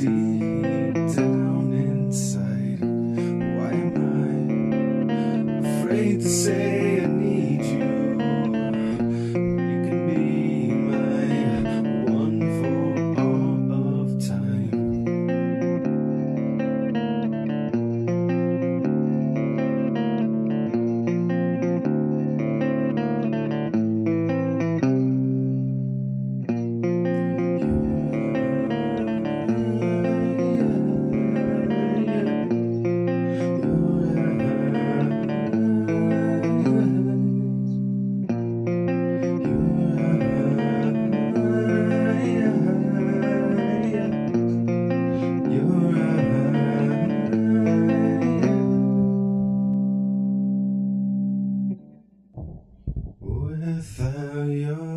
Deep down inside, why am I afraid to say I need? without you.